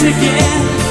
again.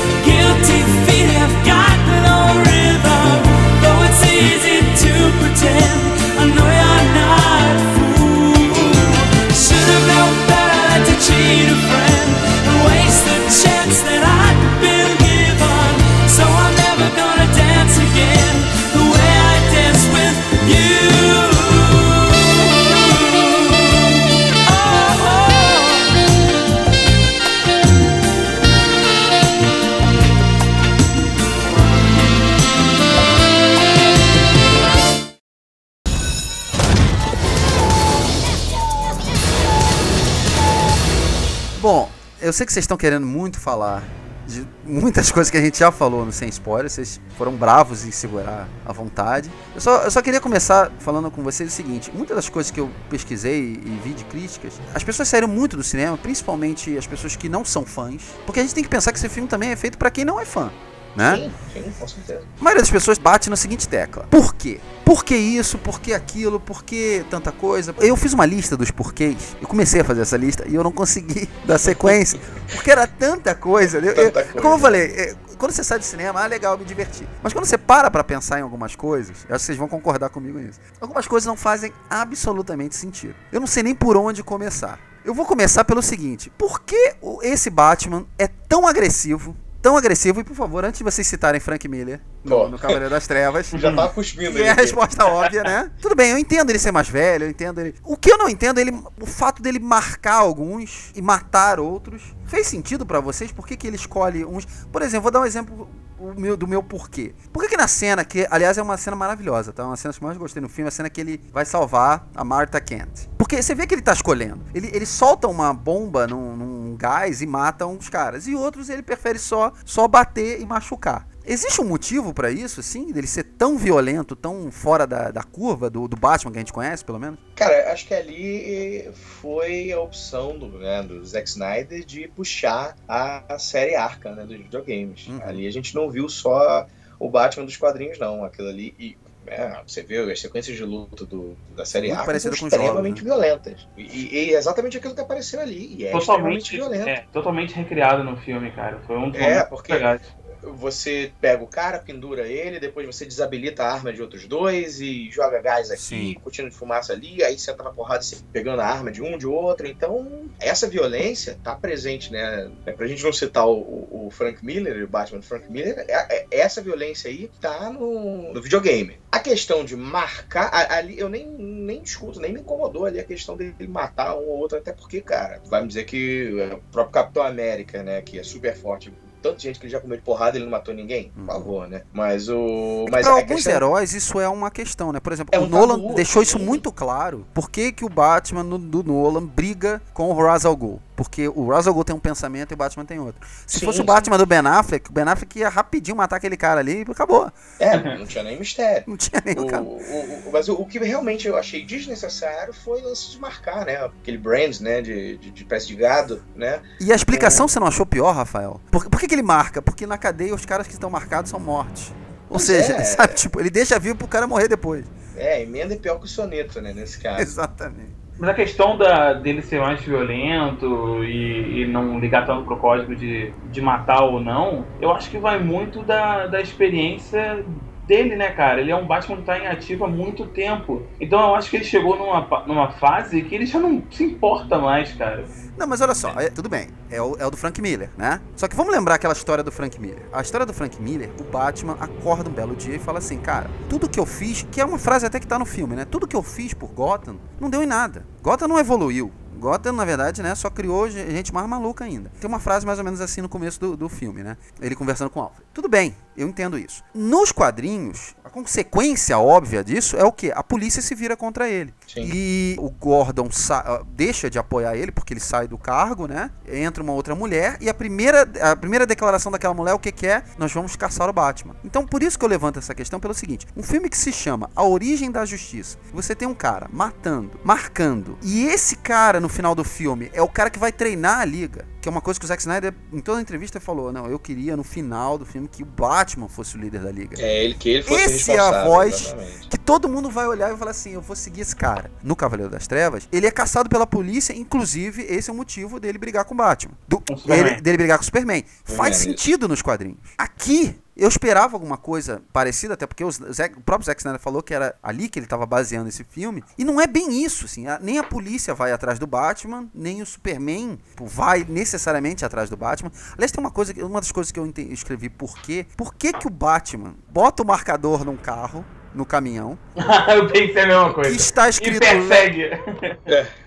Eu sei que vocês estão querendo muito falar de muitas coisas que a gente já falou no Sem Spoiler, vocês foram bravos em segurar a vontade. Eu só, eu só queria começar falando com vocês o seguinte: muitas das coisas que eu pesquisei e vi de críticas, as pessoas saíram muito do cinema, principalmente as pessoas que não são fãs, porque a gente tem que pensar que esse filme também é feito pra quem não é fã. Né? Sim, sim, com certeza. A maioria das pessoas bate na seguinte tecla: Por quê? Por que isso? Por que aquilo? Por que tanta coisa? Eu fiz uma lista dos porquês. Eu comecei a fazer essa lista e eu não consegui dar sequência. Porque era tanta coisa. Eu- eu- Tanta coisa. Como eu falei, é, quando você sai do cinema, ah, legal, me diverti. Mas quando você para pra pensar em algumas coisas, eu acho que vocês vão concordar comigo nisso. Algumas coisas não fazem absolutamente sentido. Eu não sei nem por onde começar. Eu vou começar pelo seguinte: por que esse Batman é tão agressivo? Tão agressivo, e por favor, antes de vocês citarem Frank Miller no, no Cavaleiro das Trevas, Já tava cuspindo e é a resposta óbvia, né? Tudo bem, eu entendo ele ser mais velho, eu entendo ele. O que eu não entendo é ele, o fato dele marcar alguns e matar outros. Fez sentido pra vocês? Por que, que ele escolhe uns? Por exemplo, vou dar um exemplo meu- do meu porquê. Por que, que na cena, que aliás é uma cena maravilhosa, tá? Uma cena que eu mais gostei no filme, a cena que ele vai salvar a Martha Kent. Porque você vê que ele tá escolhendo. Ele, ele solta uma bomba num, num gás e mata uns caras. E outros ele prefere só, só bater e machucar. Existe um motivo pra isso, assim? Dele ser tão violento, tão fora da, da curva do, do Batman que a gente conhece, pelo menos? Cara, acho que ali foi a opção do, né, do Zack Snyder de puxar a, a série Arca né, dos videogames. Uhum. Ali a gente não viu só o Batman dos quadrinhos, não. Aquilo ali. E, é, você vê as sequências de luta do, da série Muito Arca parecido são extremamente jogos, violentas. E, e- é exatamente aquilo que apareceu ali. E é totalmente, extremamente violento. é, totalmente recriado no filme, cara. Foi um dos É, porque- legais. Você pega o cara, pendura ele, depois você desabilita a arma de outros dois e joga gás aqui, Sim. cortina de fumaça ali, aí senta na porrada e pegando a arma de um, de outro. Então, essa violência tá presente, né? É, pra gente não citar o, o- Frank Miller, o Batman Frank Miller, é- é- essa violência aí tá no, no videogame. A questão de marcar, ali eu nem, nem discuto, nem me incomodou ali a questão dele matar um ou outro, até porque, cara, vai me dizer que o próprio Capitão América, né, que é super forte, tanta gente que ele já comeu de porrada ele não matou ninguém, por favor, né? Mas o. Mas pra a alguns questão- heróis isso é uma questão, né? Por exemplo, É o um Nolan tabu, deixou isso muito claro. Por que, que o Batman no- do Nolan briga com o Ra's al Ghul? Porque o Ra's al Ghul tem um pensamento e o Batman tem outro. Se Sim, fosse o sim. Batman do Ben Affleck, o Ben Affleck ia rapidinho matar aquele cara ali e acabou. É, não tinha nem mistério. Não tinha nem o O, cara. o- o- mas o, o que realmente eu achei desnecessário foi o lance de marcar, né? Aquele brand, né? De, de, de peça de gado, né? E a explicação você não achou pior, Rafael? Por, por que, que ele marca? Porque na cadeia os caras que estão marcados são mortos. Ou Pois seja, é. sabe, tipo, ele deixa vivo pro cara morrer depois. É, emenda é pior que o soneto, né? Nesse caso. Exatamente. Mas a questão da, dele ser mais violento e, e não ligar tanto pro código de, de matar ou não, eu acho que vai muito da, da experiência dele, né, cara? Ele é um Batman que tá em ativo há muito tempo. Então eu acho que ele chegou numa, numa fase que ele já não se importa mais, cara. Não, mas olha só, é- tudo bem, é o, é o do Frank Miller, né? Só que vamos lembrar aquela história do Frank Miller. A história do Frank Miller, o Batman acorda um belo dia e fala assim, cara, tudo que eu fiz, que é uma frase até que tá no filme, né? Tudo que eu fiz por Gotham não deu em nada. Gotham não evoluiu. Gotham, na verdade, né, só criou ge- gente mais maluca ainda. Tem uma frase mais ou menos assim no começo do, do filme, né? Ele conversando com o Alfred. Tudo bem, eu entendo isso. Nos quadrinhos, a consequência óbvia disso é o quê? A polícia se vira contra ele. Sim. E o Gordon ah, deixa de apoiar ele porque ele sai do cargo, né? Entra uma outra mulher e a primeira, a primeira declaração daquela mulher, o que, que é? Nós vamos caçar o Batman. Então, por isso que eu levanto essa questão pelo seguinte: um filme que se chama A Origem da Justiça. Você tem um cara matando, marcando, e esse cara no final do filme. É o cara que vai treinar a liga. Que é uma coisa que o Zack Snyder, em toda entrevista, falou: Não, eu queria no final do filme que o Batman fosse o líder da liga. É, ele que ele fosse Esse é a voz exatamente. que todo mundo vai olhar e falar assim: eu vou seguir esse cara. No Cavaleiro das Trevas, ele é caçado pela polícia, inclusive esse é o motivo dele brigar com o Batman. Do- ele- dele brigar com o Superman. Faz isso. sentido nos quadrinhos. Aqui. Eu esperava alguma coisa parecida, até porque o, Zack- o próprio Zack Snyder falou que era ali que ele estava baseando esse filme. E não é bem isso, assim. a- nem a polícia vai atrás do Batman, nem o Superman tipo, vai necessariamente atrás do Batman. Aliás, tem uma coisa, que- uma das coisas que eu ente- escrevi por quê. Por que, que o Batman bota o marcador num carro, no caminhão, eu pensei a mesma coisa. que está E escrito, persegue.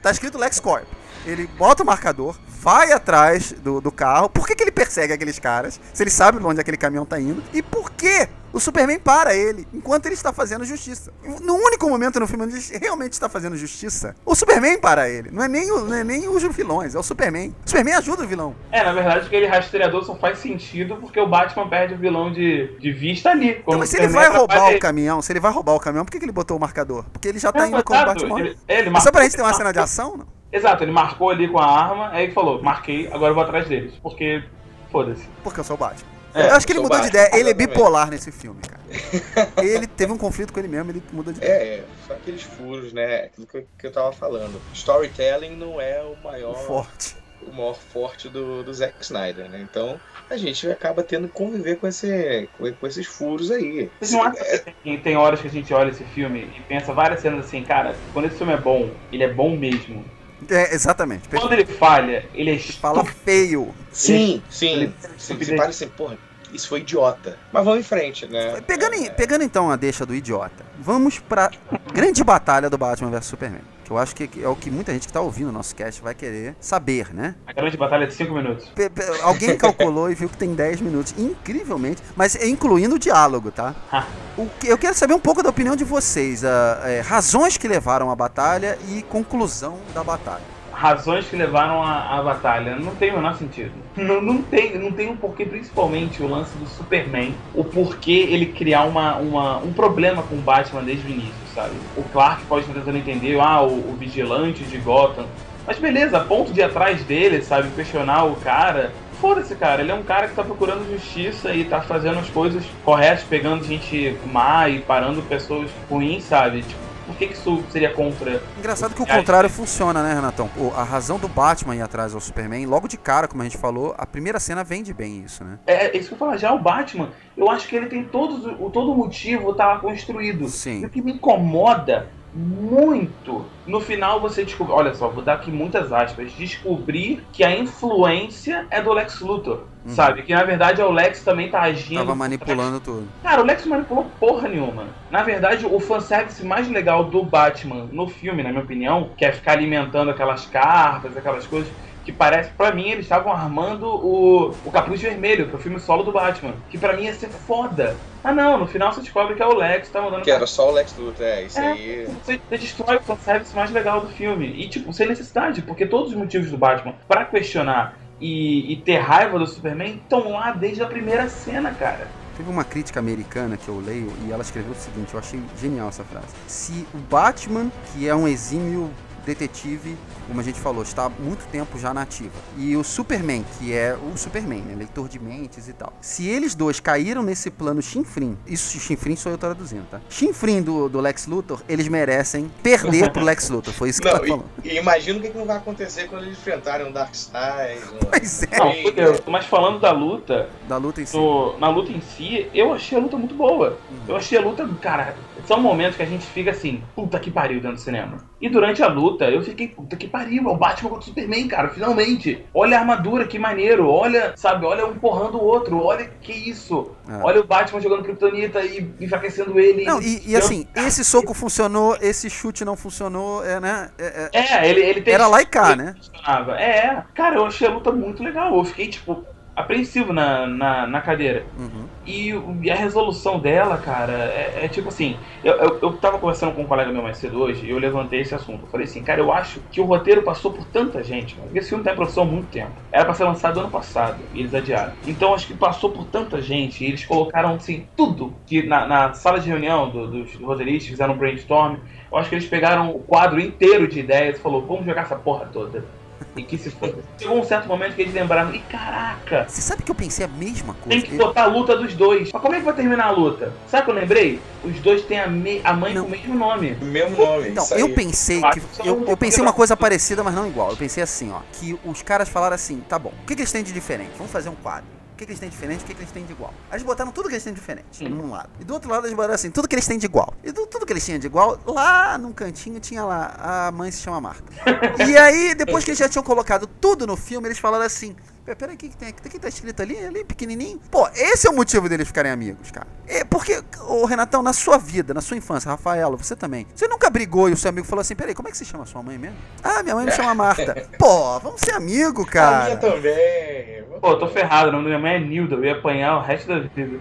tá escrito LexCorp. Ele bota o marcador, vai atrás do, do carro. Por que, que ele persegue aqueles caras? Se ele sabe onde aquele caminhão tá indo. E por que o Superman para ele enquanto ele está fazendo justiça? No único momento no filme onde ele realmente está fazendo justiça, o Superman para ele. Não é nem, o- não é nem os vilões, é o Superman. O Superman ajuda o vilão. É, na verdade, aquele rastreador só faz sentido porque o Batman perde o vilão de, de vista ali. Então, mas o se ele vai roubar o caminhão, se ele vai roubar o caminhão, por que, que ele botou o marcador? Porque ele já tá Não, indo como exato, Batman. ele- ele Mas só pra gente ter uma cena de ação, não? Exato, ele marcou ali com a arma, aí ele falou, marquei, agora eu vou atrás deles. Porque, foda-se. Porque eu sou o Batman. É, eu acho que ele mudou de ideia. Ele é bipolar nesse filme, cara. ele teve um conflito com ele mesmo, ele mudou de ideia. É, são aqueles furos, né? Aquilo que eu, que eu tava falando. Storytelling não é o maior, Forte. o maior forte do, do Zack Snyder, né? Então a gente acaba tendo que conviver com, esse, com, com esses furos aí. Vocês não acham que tem horas que a gente olha esse filme e pensa várias cenas assim, cara, quando esse filme é bom, ele é bom mesmo. É, exatamente. Quando ele falha, ele é Fala feio. Sim, sim. Ele- sim você estupidez. para assim, porra, isso foi idiota. Mas vamos em frente, né? Pegando, em- pegando então a deixa do idiota, vamos pra grande batalha do Batman vs Superman. Que eu acho que é o que muita gente que tá ouvindo o nosso cast vai querer saber, né? A grande batalha de 5 minutos. Pe- Alguém calculou e viu que tem 10 minutos, incrivelmente, mas é incluindo o diálogo, tá? Ah. O que- eu quero saber um pouco da opinião de vocês, ah, é, razões que levaram à batalha e conclusão da batalha. Razões que levaram à, batalha não tem o menor sentido. Não, não tem, não tem um porquê, principalmente o lance do Superman, o porquê ele criar uma, uma, um problema com o Batman desde o início, sabe? O Clark pode estar tentando entender, ah, o, o vigilante de Gotham. Mas beleza, ponto de ir atrás dele, sabe, questionar o cara. Foda-se, cara, ele é um cara que tá procurando justiça e tá fazendo as coisas corretas, pegando gente má e parando pessoas ruins, sabe? Tipo, por que, que isso seria contra Engraçado que o contrário funciona, né, Renatão? O- a razão do Batman ir atrás ao Superman, logo de cara, como a gente falou, a primeira cena vende bem isso, né? É, é isso que eu falo, já o Batman, eu acho que ele tem todos, o todo o motivo tá construído. E Sim. o que me incomoda muito, no final você descobre, olha só, vou dar aqui muitas aspas, descobrir que a influência é do Lex Luthor, Uhum. sabe? Que na verdade é o Lex também tá agindo. Tava manipulando tudo. Cara, o Lex manipulou porra nenhuma. Na verdade, o fanservice mais legal do Batman no filme, na minha opinião, que é ficar alimentando aquelas cartas, aquelas coisas, que parece, pra mim, eles estavam armando o, o Capuz Vermelho, que é o filme solo do Batman. Que pra mim ia ser foda. Ah não, no final você descobre que é o Lex que tá mandando Que era só o Lex Luthor, é, isso É. aí. você, você destrói o fanservice mais legal do filme. E, tipo, sem necessidade, porque todos os motivos do Batman pra questionar e, e ter raiva do Superman estão lá desde a primeira cena, cara. Teve uma crítica americana que eu leio e ela escreveu o seguinte, eu achei genial essa frase. Se o Batman, que é um exímio detetive, como a gente falou, está há muito tempo já na ativa. E o Superman, que é o Superman, né, leitor de mentes e tal. Se eles dois caíram nesse plano chinfrim, isso chinfrim sou eu traduzindo, tá? Chinfrim do, do Lex Luthor, eles merecem perder pro Lex Luthor. Foi isso que ela Não, falou. e, e imagina o que, que não vai acontecer quando eles enfrentarem um Darkseid. Um... Pois é, Não, fudeu. Mas falando da luta, da luta em si. no- na luta em si, eu achei a luta muito boa. Eu achei a luta, cara, são momentos que a gente fica assim, puta que pariu dentro do cinema. E durante a luta, eu fiquei, puta que pariu, é o Batman contra o Superman, cara, finalmente. Olha a armadura, que maneiro. Olha, sabe, olha um empurrando o outro. Olha que isso. É. Olha o Batman jogando Kryptonita e enfraquecendo ele. Não, e, e assim, esse soco funcionou, esse chute não funcionou, é, né? É- é- É, ele, ele tem era lá e cá, né? funcionava. É, cara, eu achei a luta muito legal. Eu fiquei tipo, apreensivo na, na, na cadeira. Uhum. E, e a resolução dela, cara, é, é tipo assim. Eu, eu, eu tava conversando com um colega meu mais cedo hoje e eu levantei esse assunto. Eu falei assim, cara, eu acho que o roteiro passou por tanta gente, cara. Porque esse filme tá em produção há muito tempo. Era pra ser lançado ano passado e eles adiaram. Então acho que passou por tanta gente e eles colocaram, assim, tudo que na, na sala de reunião do- dos roteiristas fizeram um brainstorm. Eu acho que eles pegaram o quadro inteiro de ideias e falou, vamos jogar essa porra toda. E que se foda. Chegou um certo momento que eles lembraram, e caraca, Você sabe que eu pensei a mesma tem coisa? que botar a luta dos dois. Mas como é que vai terminar a luta? Sabe o que eu lembrei? Os dois têm a, me- a mãe Não. com o mesmo nome. O mesmo nome. Então, isso aí. eu pensei Eu que. Eu, eu pensei uma coisa parecida, mas não igual. Eu pensei assim, ó. Que os caras falaram assim, tá bom, o que, que eles têm de diferente? Vamos fazer um quadro. O que, que eles têm de diferente, o que, que eles têm de igual. Eles botaram tudo que eles têm de diferente, Hum. num lado. E do outro lado eles botaram assim, tudo que eles têm de igual. E do, tudo que eles tinham de igual, lá num cantinho tinha lá, a mãe se chama Marta. e aí, depois que eles já tinham colocado tudo no filme, eles falaram assim. "Pera- Peraí, o que, que tem aqui? O que tá escrito ali? Ali, pequenininho? Pô, esse é o motivo deles ficarem amigos, cara. É porque, ô Renatão, na sua vida, na sua infância, Rafaela, você também. Você nunca brigou e o seu amigo falou assim: peraí, como é que se chama sua mãe mesmo? Ah, minha mãe me chama Marta. Pô, vamos ser amigo, A minha cara. também. Pô, eu tô ferrado, o nome da minha mãe é Nilda, eu ia apanhar o resto da vida.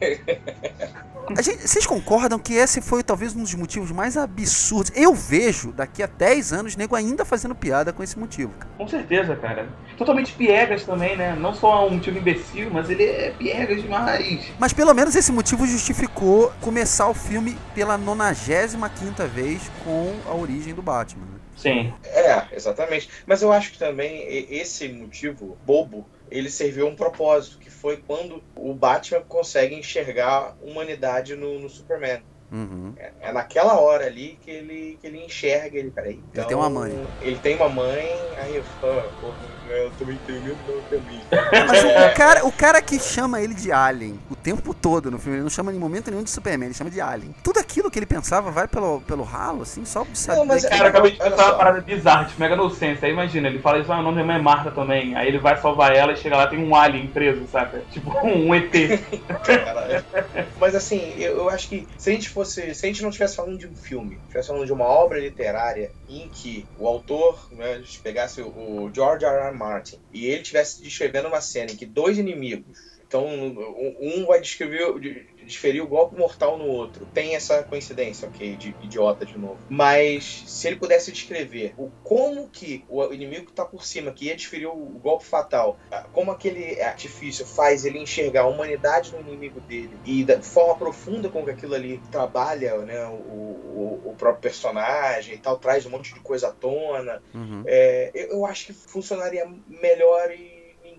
A gente- vocês concordam que esse foi talvez um dos motivos mais absurdos? Eu vejo daqui a 10 anos nego ainda fazendo piada com esse motivo. cara. Com certeza, cara. Totalmente piegas também, né? Não só um motivo imbecil, mas ele é piegas demais. Mas pelo menos esse motivo justificou começar o filme pela 95 vez com a origem do Batman. né? Sim. É, exatamente. Mas eu acho que também esse motivo bobo, ele serviu a um propósito, que foi quando o Batman consegue enxergar humanidade no, no Superman. Uhum. É, é naquela hora ali que ele, que ele enxerga ele, peraí. Então, tem uma mãe. Ele tem uma mãe, aí eu falo, porra, eu também tenho também. Mas o, cara, o cara que chama ele de Alien o tempo todo no filme, ele não chama em momento nenhum de Superman, ele chama de Alien. Tudo aquilo que ele pensava vai pelo, pelo ralo, assim, só de saber mas que... é- Cara, eu acabei de pensar uma parada bizarra, tipo Mega No Sense. Aí imagina, ele fala isso, ah, o nome da minha mãe é Marta também. Aí ele vai salvar ela e chega lá, tem um alien preso, saca? Tipo um ET. Caralho. Mas assim, eu, eu acho que se a gente fosse. Se a gente não estivesse falando de um filme, estivesse falando de uma obra literária em que o autor né, pegasse o, o George R. R. Martin e ele estivesse descrevendo uma cena em que dois inimigos. Então, um vai descrever, de- desferir o golpe mortal no outro. Tem essa coincidência, ok, de idiota de novo. Mas se ele pudesse descrever o como que o inimigo que tá por cima, que ia desferir o golpe fatal, ah, como aquele artifício faz ele enxergar a humanidade no inimigo dele e da forma profunda com que aquilo ali trabalha né, o, o, o próprio personagem e tal, traz um monte de coisa à tona. Uhum. É, eu, eu acho que funcionaria melhor e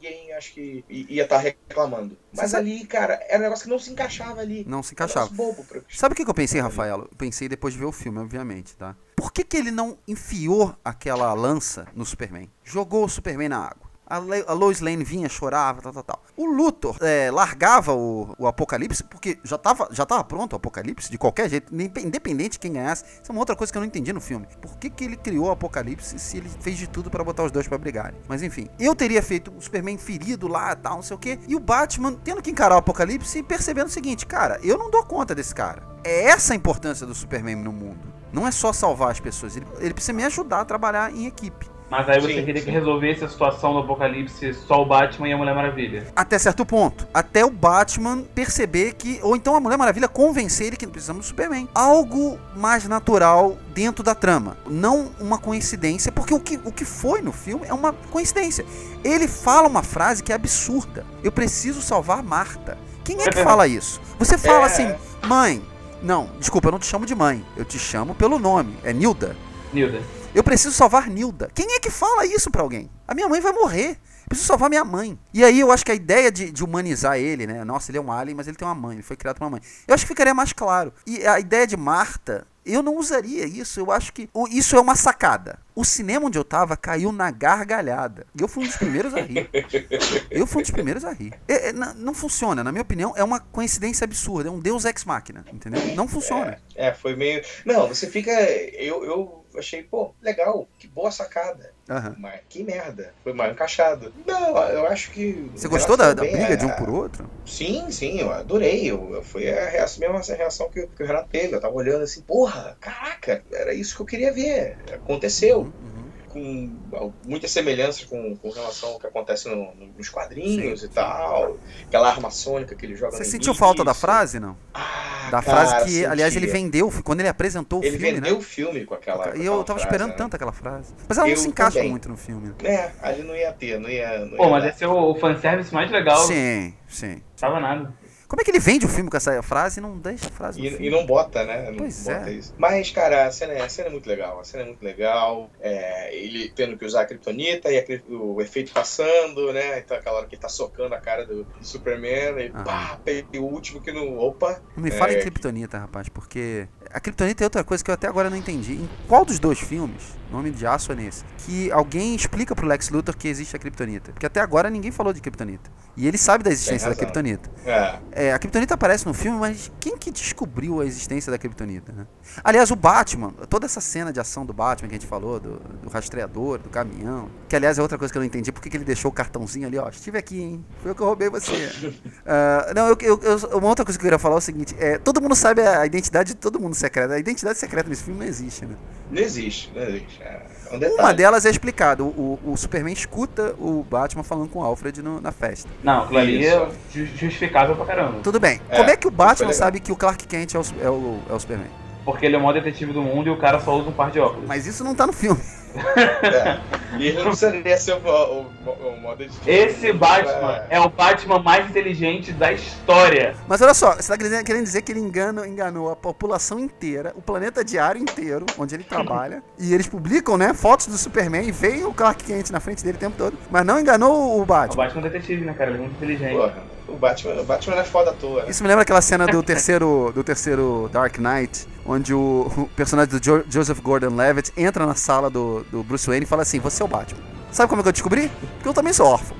ninguém acho que ia estar reclamando. Mas Você ali, cara, era um negócio que não se encaixava ali. Não se um encaixava. negócio bobo pra... Sabe o que que eu pensei, Rafael? Eu pensei depois de ver o filme, obviamente, tá? Por que, que ele não enfiou aquela lança no Superman? Jogou o Superman na água. A, Lois Lane vinha, chorava, tal, tal, tal. O Luthor é, largava o, o Apocalipse, porque já tava, já tava pronto o Apocalipse, de qualquer jeito, indep- independente de quem ganhasse. Isso é uma outra coisa que eu não entendi no filme. Por que, que ele criou o Apocalipse se ele fez de tudo pra botar os dois pra brigarem? Mas enfim, eu teria feito o Superman ferido lá, tal, não sei o quê, e o Batman tendo que encarar o Apocalipse e percebendo o seguinte, cara, eu não dou conta desse cara. É essa a importância do Superman no mundo. Não é só salvar as pessoas, ele, ele precisa me ajudar a trabalhar em equipe. Mas aí você Sim, queria sim. que resolvesse a situação do apocalipse só o Batman e a Mulher Maravilha. Até certo ponto. Até o Batman perceber que. Ou então a Mulher Maravilha convencer ele que precisamos do Superman. Algo mais natural dentro da trama. Não uma coincidência, porque o que, o que foi no filme é uma coincidência. Ele fala uma frase que é absurda. Eu preciso salvar Marta. Quem é que fala isso? Você fala É. assim, mãe. Não, desculpa, eu não te chamo de mãe. Eu te chamo pelo nome. É Nilda. Nilda. Eu preciso salvar Nilda. Quem é que fala isso pra alguém? A minha mãe vai morrer. Eu preciso salvar minha mãe. E aí eu acho que a ideia de, de humanizar ele, né? Nossa, ele é um alien, mas ele tem uma mãe. Ele foi criado por uma mãe. Eu acho que ficaria mais claro. E a ideia de Marta, eu não usaria isso. Eu acho que isso é uma sacada. O cinema onde eu tava caiu na gargalhada. E eu fui um dos primeiros a rir. Eu fui um dos primeiros a rir. É- é, não, não funciona, na minha opinião, é uma coincidência absurda. É um deus ex machina, entendeu? Não funciona. É, foi meio. Não, você fica. Eu, eu achei, pô, legal, que boa sacada. Aham. Mas que merda. Foi mal encaixado. Não, eu acho que. Você gostou da, da briga é, de um por outro? Sim, sim, eu adorei. Eu, eu- foi a reação, mesma reação que, o- que o Renato teve. Eu tava olhando assim, porra, caraca, era isso que eu queria ver. Aconteceu. Uhum, uhum. Com muitas semelhanças com, com relação ao que acontece no- no- nos quadrinhos e tal. Aquela arma sônica que ele joga Você no sentiu falta da início. frase, não? Ah, Da cara, frase que, aliás, sentia. ele vendeu, quando ele apresentou o Ele filme, vendeu né? o filme com aquela. com E eu tava frase, esperando né? tanto aquela frase. Mas ela não Eu se encaixa também. muito no filme. É, ali não ia ter, não ia. Não Pô, ia mas dar. esse é o, o fanservice mais legal. Sim, sim. Tava nada. Como é que ele vende o filme com essa frase e não deixa a frase E, e não bota, né? Não Pois bota é. isso. Mas, cara, a cena, é- a cena é muito legal. A cena é muito legal. É, ele tendo que usar a Kryptonita e a o efeito passando, né? Então aquela hora que ele tá socando a cara do, do Superman e Aham. pá, e o último que não. Opa! Não me fala É. em Kryptonita, rapaz, porque a Kryptonita é outra coisa que eu até agora não entendi. Em qual dos dois filmes, Nome de Aço é nesse, que alguém explica pro Lex Luthor que existe a Kryptonita? Porque até agora ninguém falou de Kryptonita. E ele sabe da existência da razão. Kryptonita. É, É, a Kryptonita aparece no filme, mas quem que descobriu a existência da Kryptonita, né? Aliás, o Batman, toda essa cena de ação do Batman que a gente falou, do, do rastreador, do caminhão, que aliás é outra coisa que eu não entendi, por que ele deixou o cartãozinho ali, ó, estive aqui, hein? Foi eu que roubei você. Ah, não, eu, eu- eu- uma outra coisa que eu queria falar é o seguinte, é, todo mundo sabe a identidade de todo mundo secreta. A identidade secreta nesse filme não existe, né? não existe, não existe. É um detalhe. Uma delas é explicado, o, o, o Superman escuta o Batman falando com o Alfred no- na festa. Não, aquilo ali é justificável pra caramba. Tudo bem, É, como é que o Batman sabe que o Clark Kent é o, é o, é o Superman? Porque ele é o maior detetive do mundo e o cara só usa um par de óculos. Mas isso não tá no filme. É. E ele não precisaria ser o, o, o, o modo de. Esse Batman é o Batman mais inteligente da história. Mas olha só, você tá querendo dizer que ele engana, enganou a população inteira, o planeta diário inteiro, onde ele trabalha, e eles publicam, né, fotos do Superman e veem o Clark Kent na frente dele o tempo todo, mas não enganou o O Batman. Batman é detetive, né, cara? Ele é muito inteligente. Porra, o Batman, o Batman é foda à toa, né? Isso me lembra aquela cena do terceiro, do terceiro Dark Knight, onde o, o personagem do Jo- Joseph Gordon-Levitt entra na sala do, do Bruce Wayne e fala assim, você é o Batman. Sabe como é que eu descobri? Porque eu também sou órfão.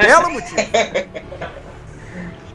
Belo motivo.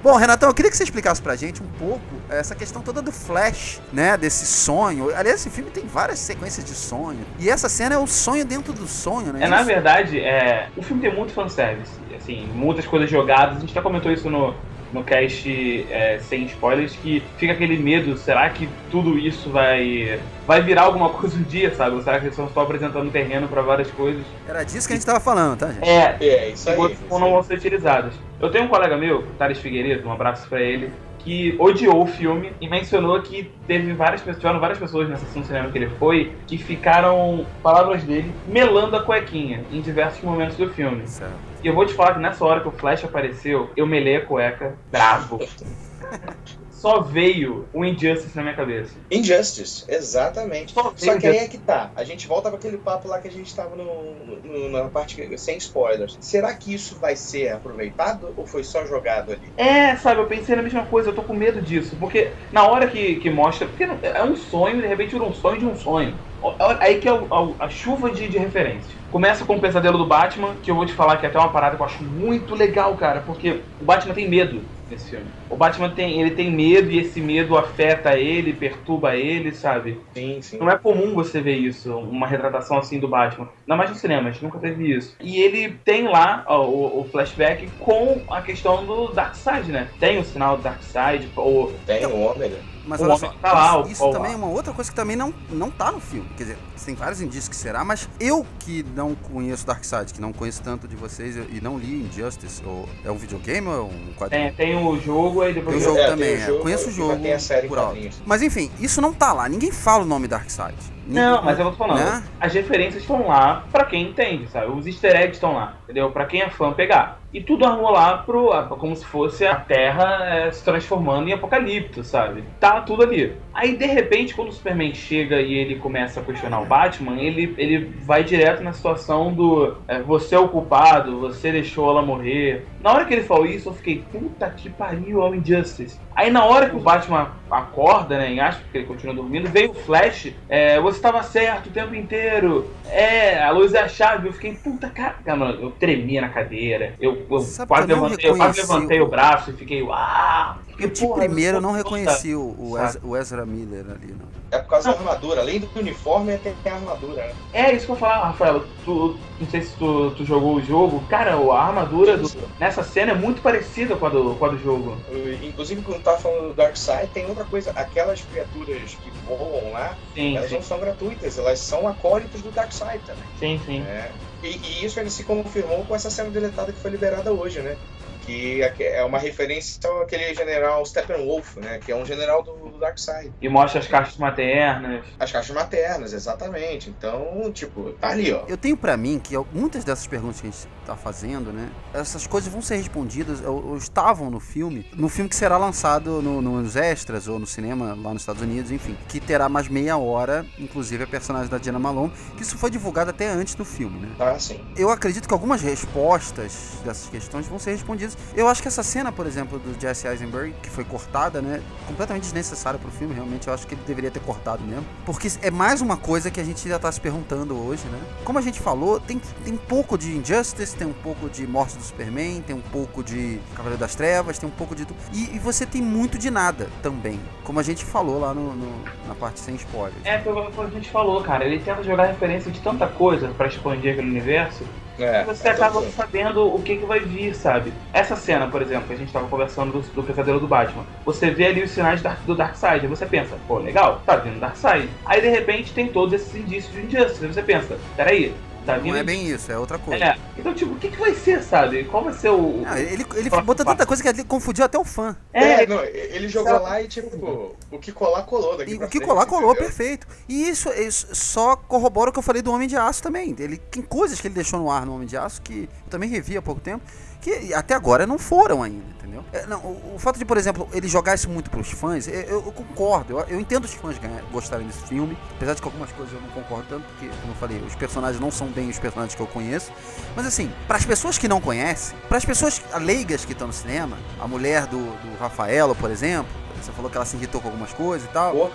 Bom, Renatão, eu queria que você explicasse pra gente um pouco essa questão toda do Flash, né? Desse sonho. Aliás, esse filme tem várias sequências de sonho. E essa cena é o sonho dentro do sonho, né? É, na verdade, é, o filme tem muito fanservice, assim, muitas coisas jogadas. A gente até comentou isso no, no cast é, sem spoilers, que fica aquele medo, será que tudo isso vai, vai virar alguma coisa um dia, sabe? Ou será que eles só estão apresentando terreno pra várias coisas Era disso que a gente tava falando, tá, gente? é, É, isso aí. coisas isso não vão ser utilizadas. Eu tenho um colega meu, Thales Figueiredo, um abraço pra ele, que odiou o filme e mencionou que teve várias pessoas, tiveram várias pessoas nessa sessão de cinema que ele foi, que ficaram, palavras dele, melando a cuequinha em diversos momentos do filme. Certo. E eu vou te falar que nessa hora que o Flash apareceu, eu melei a cueca bravo. Só veio o Injustice na minha cabeça. Injustice, exatamente. Só Só que aí é que tá. A gente volta para aquele papo lá que a gente tava no, no- na parte sem spoilers. Será que isso vai ser aproveitado ou foi só jogado ali? É, sabe, eu pensei na mesma coisa, eu tô com medo disso. Porque na hora que, que mostra. Porque é um sonho, de repente vira um sonho de um sonho. Ó, ó, Aí que é o- a, a chuva de, de referência. Começa com o pesadelo do Batman, que eu vou te falar que é até uma parada que eu acho muito legal, cara, porque o Batman tem medo nesse filme. O Batman tem, ele tem medo e esse medo afeta ele, perturba ele, sabe? Sim, sim. Não é comum você ver isso, uma retratação assim do Batman. Ainda mais no cinema, a gente nunca teve isso. E ele tem lá ó, o, o flashback com a questão do Darkseid, né? Tem o sinal do Darkseid, ou Tem o Ômega. Mas olha só, tá lá, isso, também é uma outra coisa que também não, não tá no filme. Quer dizer, tem vários indícios que será, mas eu que não conheço Darkseid, que não conheço tanto de vocês e não li Injustice, ou é um videogame ou é um quadrinho? tem, tem o jogo aí Tem depois. o jogo É, tem também, o é. jogo, conheço o e jogo tem a série por alto. Mas enfim, isso não tá lá. Ninguém fala o nome Darkseid. Não, Ninguém- mas eu tô falando, Né? as referências estão lá pra quem entende, sabe? Os easter eggs estão lá, entendeu? Pra quem é fã pegar. E tudo armou lá pro, como se fosse a Terra é, se transformando em apocalipto, sabe? Tá tudo ali. Aí, de repente, quando o Superman chega e ele começa a questionar o Batman, ele, ele vai direto na situação do é, você é o culpado, você deixou ela morrer. Na hora que ele falou isso, eu fiquei, puta que pariu, o Injustice. Aí na hora que o Batman acorda, né, em aspas, porque ele continua dormindo, veio o Flash, é, você estava certo o tempo inteiro, é, a luz é a chave, eu fiquei, puta cara, mano, eu tremia na cadeira, eu, eu Sabe quase, que eu levantei, eu quase levantei o- o braço e fiquei, uau! Eu de porra, primeiro eu não reconheci o? Ezra, o Ezra Miller ali, não. É por causa da armadura. Além do uniforme, tem a armadura, né? É isso que eu falava, Rafael. Tu, não sei se tu, tu jogou o jogo. Cara, a armadura do- nessa cena é muito parecida com a do, com a do jogo. Eu- Inclusive, quando tava falando do Dark Side, tem outra coisa. Aquelas criaturas que voam lá, Sim, elas sim, não são gratuitas, elas são acólitos do Dark Side também. sim, sim. né? E, e isso ainda se confirmou com essa cena deletada que foi liberada hoje, né? Que é uma referência àquele general Steppenwolf, né? Que é um general do, do Dark Side. E mostra as caixas maternas. As caixas maternas, exatamente. Então, tipo, tá ali, ó. Eu tenho pra mim que muitas dessas perguntas que a gente tá fazendo, né? Essas coisas vão ser respondidas, ou, ou estavam no filme, no filme que será lançado no- nos extras ou no cinema lá nos Estados Unidos, enfim, que terá mais meia hora, inclusive a personagem da Diana Malone, que isso foi divulgado até antes do filme, né? Tá assim. Eu acredito que algumas respostas dessas questões vão ser respondidas. Eu acho que essa cena, por exemplo, do Jesse Eisenberg, que foi cortada, né? Completamente desnecessária pro filme, realmente. Eu acho que ele deveria ter cortado mesmo. Porque é mais uma coisa que a gente já tá se perguntando hoje, né? Como a gente falou, tem, tem um pouco de Injustice, tem um pouco de Morte do Superman, tem um pouco de Cavaleiro das Trevas, tem um pouco de. tudo. E, e você tem muito de nada também. Como a gente falou lá no, no- na parte sem spoilers. É, foi que a gente falou, cara. Ele tenta jogar referência de tanta coisa pra expandir aquele universo É, você é acaba sabendo o que, que vai vir, sabe? Essa cena, por exemplo, que a gente tava conversando do, do pesadelo do Batman. Você vê ali os sinais da- do Darkseid, aí você pensa, pô, legal, tá vindo Darkseid. Aí de repente tem todos esses indícios de Injustice. Aí você pensa, peraí, tá vindo. Não é bem isso, é outra coisa. É, então, tipo, o que, que vai ser, sabe? Qual vai ser o. Ah, ele, ele botou tanta coisa que ele confundiu até o fã. É, É, não, ele jogou lá e, tipo, o que colar, colou daqui E pra o que frente, colar, colou, entendeu? perfeito. E isso, isso só corrobora o que eu falei do Homem de Aço também. Ele tem coisas que ele deixou no ar no Homem de Aço que eu também revi há pouco tempo, que até agora não foram ainda, entendeu? É, não, o, o fato de, por exemplo, ele jogar isso muito pros fãs, eu, eu- eu concordo. Eu, eu entendo os fãs ganhar- gostarem desse filme, apesar de que algumas coisas eu não concordo tanto, porque, como eu falei, os personagens não são bem os personagens que eu conheço. Mas assim, para as pessoas que não conhecem, para as pessoas leigas que estão no cinema, a mulher do, do Rafaelo, por exemplo, você falou que ela se irritou com algumas coisas e tal.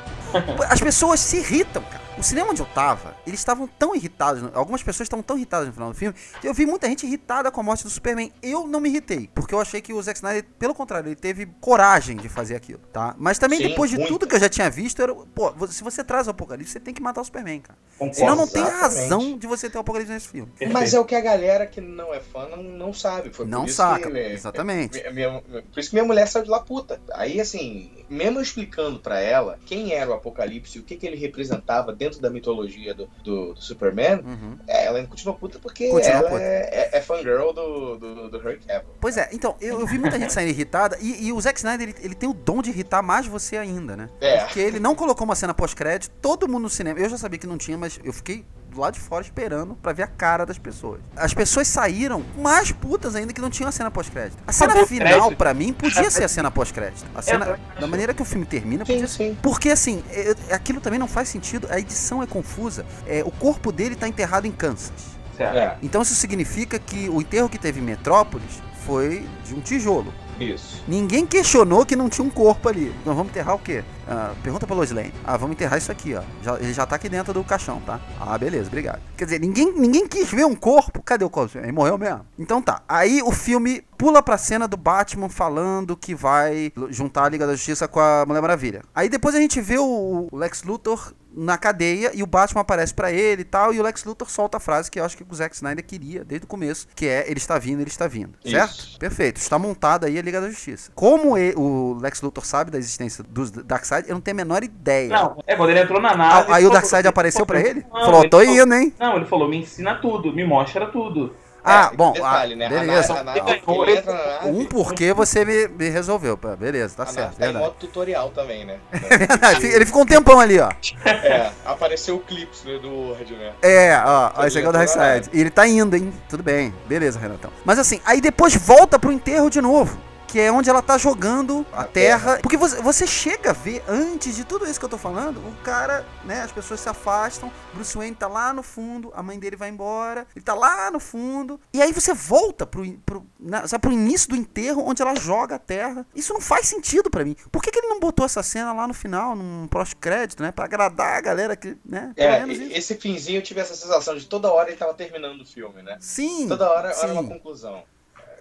As pessoas se irritam, cara. O cinema onde eu tava, eles estavam tão irritados, algumas pessoas estavam tão irritadas no final do filme, que eu vi muita gente irritada com a morte do Superman. Eu não me irritei, porque eu achei que o Zack Snyder, pelo contrário, ele teve coragem de fazer aquilo, tá? Mas também Sim, depois de muita. tudo que eu já tinha visto, era, pô, se você traz o Apocalipse, você tem que matar o Superman, cara. concordo. Senão não tem Exatamente. razão de você ter o Apocalipse nesse filme. Perfeito. Mas é o que a galera que não é fã não, não sabe. Foi Não saca, que, exatamente. minha- minha- por isso que minha mulher saiu de lá puta. Aí, assim, mesmo eu explicando pra ela quem era o Apocalipse e o que, que ele representava dentro da mitologia do, do, do Superman, Uhum. é, ela ainda continua puta porque Continua ela puta. É, é, é fangirl do, do, do Henry Cavill. Pois é, então, eu, eu vi muita gente saindo irritada, e, e o Zack Snyder, ele, ele tem o dom de irritar mais você ainda, né? É. Porque ele não colocou uma cena pós-crédito, todo mundo no cinema. Eu já sabia que não tinha, mas eu fiquei do lado de fora esperando pra ver a cara das pessoas. As pessoas saíram mais putas ainda que não tinha a cena pós-crédito. A cena final, pra mim, podia ser a cena pós-crédito. A cena, também da maneira que o filme termina, Sim, podia ser. Porque assim, é- é- aquilo também não faz sentido, a edição é confusa. É, o corpo dele tá enterrado em Kansas. Certo. É, Então isso significa que o enterro que teve em Metrópolis foi de um tijolo. Isso. Ninguém questionou que não tinha um corpo ali. Nós vamos enterrar o quê? Ah, pergunta pra Lois Lane. Ah, vamos enterrar isso aqui, ó. Já- ele já tá aqui dentro do caixão, tá? Ah, beleza, obrigado. Quer dizer, ninguém, ninguém quis ver um corpo. Cadê o corpo? Ele morreu mesmo. Então tá. Aí o filme pula pra cena do Batman falando que vai juntar a Liga da Justiça com a Mulher Maravilha. Aí depois a gente vê o o Lex Luthor na cadeia e o Batman aparece pra ele e tal, e o Lex Luthor solta a frase que eu acho que o Zack Snyder queria desde o começo, que é ele está vindo, ele está vindo, certo? Isso. Perfeito, está montada aí a Liga da Justiça. Como e- o Lex Luthor sabe da existência dos Darkseid, eu não tenho a menor ideia. Não, é quando ele entrou na Ah, nave. aí ele o Darkseid apareceu pra ele? Não, Falou, ele tô falou- indo, hein? Não, ele falou, me ensina tudo, me mostra tudo. Ah, É, bom, detalhe, ah, né? Beleza. nave- a nave- Ele- ele entra na nave, Um porquê você me, me resolveu, beleza, tá certo, tá em verdade. modo tutorial também, né? Verdade, Ele ficou um tempão ali, ó. é, apareceu o clips né, do Word, né? É, ó, ó esse aqui é o na Darkseid. E ele tá indo, hein? Tudo bem, beleza, Renatão. Mas assim, aí depois volta pro enterro de novo. Que é onde ela tá jogando a, A terra. terra. Porque você, você chega a ver, antes de tudo isso que eu tô falando, o cara, né? As pessoas se afastam. Bruce Wayne tá lá no fundo, a mãe dele vai embora. Ele tá lá no fundo. E aí você volta pro, pro, na- sabe, pro início do enterro, onde ela joga a terra. Isso não faz sentido pra mim. Por que, que ele não botou essa cena lá no final, num pós-crédito, né? Pra agradar a galera que, né? É, esse finzinho eu tive essa sensação de toda hora ele tava terminando o filme, né? Sim. Toda hora era sim. uma conclusão.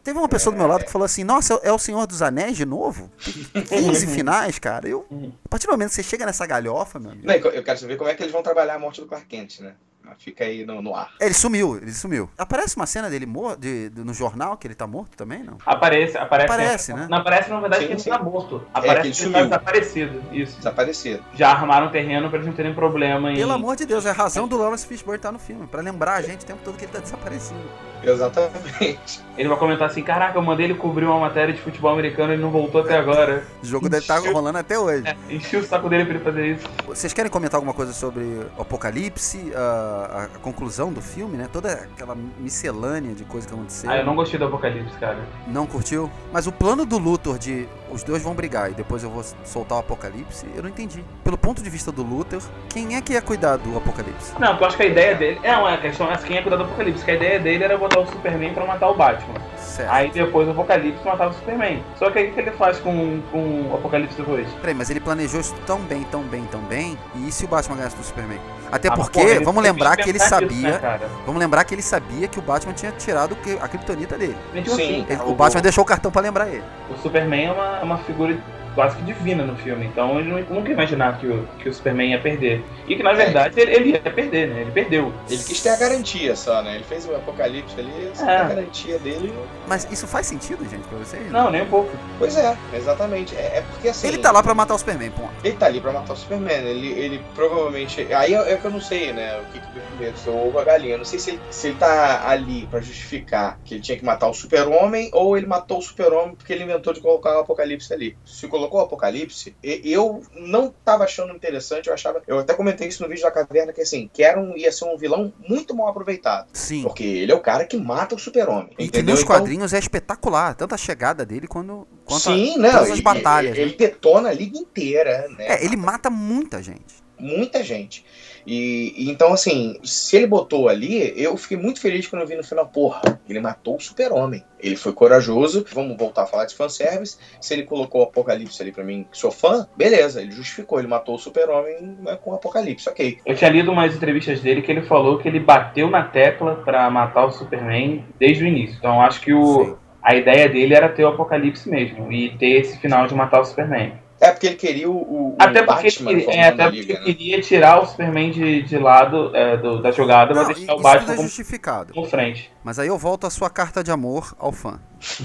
Teve uma pessoa do meu lado que falou assim: Nossa, é o Senhor dos Anéis de novo? Tem 15 finais, cara. Eu, a partir do momento que você chega nessa galhofa, meu amigo. Não, eu quero saber como é que eles vão trabalhar a morte do Clark Kent, né? Fica aí no, no ar. Ele sumiu, ele sumiu. Aparece uma cena dele morto, de, de- no jornal que ele tá morto também, não? Aparece, aparece. Aparece, né? Não aparece, na verdade, Sim, que ele sim. tá morto. que Aparece ele que ele tá sumiu. desaparecido. Isso. Desaparecido. Já armaram terreno pra eles não terem problema em. Pelo amor de Deus, é a razão do Lawrence Fishburne estar no filme, pra lembrar a gente o tempo todo que ele tá desaparecido. Exatamente. Ele vai comentar assim: Caraca, eu mandei ele cobrir uma matéria de futebol americano e ele não voltou até agora. O jogo dele tá rolando até hoje. É, enchi o saco dele pra ele fazer isso. Vocês querem comentar alguma coisa sobre o Apocalipse, a, a conclusão do filme, né? Toda aquela miscelânea de coisa que aconteceu. Ah, eu não gostei do Apocalipse, cara. Não curtiu? Mas o plano do Luthor de os dois vão brigar e depois eu vou soltar o Apocalipse, eu não entendi. Pelo ponto de vista do Luthor, quem é que ia cuidar do Apocalipse? Não, porque eu acho que a ideia dele. É, não, é a questão é quem é cuidar do Apocalipse. Que a ideia dele era botar o Superman pra matar o Batman. Certo. Aí depois o Apocalipse matava o Superman. Só que aí o que ele faz com, com o Apocalipse depois? Peraí, mas ele planejou isso tão bem, tão bem, tão bem. E se o Batman ganhasse do Superman? Até Ah, porque, porra, vamos lembrar que que ele sabia. né, cara? Vamos lembrar que ele sabia que o Batman tinha tirado o que- a criptonita dele. Sim. Ele- cara, o Batman deixou o cartão pra lembrar ele. o Superman é uma, é uma figura quase que divina no filme. Então ele nunca ia imaginar que o, que o Superman ia perder. E que na verdade ele, ele ia perder, né? Ele perdeu. Ele quis ter a garantia só, né? Ele fez o apocalipse ali, só É. a garantia dele. Mas isso faz sentido, gente, pra vocês? Não, nem um pouco. Pois é, exatamente. É, é porque assim. Ele tá lá pra matar o Superman, ponto. Ele tá ali pra matar o Superman. Ele, ele provavelmente. Aí é, é que eu não sei, né? O que, que veio primeiro, se é ou a galinha. Eu não sei se ele, se ele tá ali pra justificar que ele tinha que matar o Super-Homem ou ele matou o Super-Homem porque ele inventou de colocar o Apocalipse ali. Se colocou o Apocalipse, eu não tava achando interessante. Eu achava. Eu até comentei isso no vídeo da caverna que assim, que era um, ia ser um vilão muito mal aproveitado. Sim. Porque ele é o cara que mata o Super-Homem. E que nos Então- quadrinhos é espetacular, tanto a chegada dele quanto, quanto a- Sim, não. todas as ele- batalhas. Ele, né? ele detona a liga inteira, né? É, ele mata muita gente. muita gente. E, e então, assim, se ele botou ali, eu fiquei muito feliz quando eu vi no final, porra, ele matou o super-homem. Ele foi corajoso, vamos voltar a falar de fanservice. Se ele colocou o Apocalipse ali pra mim, que sou fã, beleza, ele justificou, ele matou o super-homem né, com o Apocalipse, ok. Eu tinha lido umas entrevistas dele que ele falou que ele bateu na tecla pra matar o Superman desde o início. Então eu acho que o, Sim. a ideia dele era ter o Apocalipse mesmo e ter esse final de matar o Superman. É porque ele queria o, o Até porque, Batman ele, é, até porque liga, ele né? queria tirar o Superman de, de lado é, do- da jogada, Não, mas deixar o Batman é justificado. como frente. Mas aí eu volto à sua carta de amor ao fã.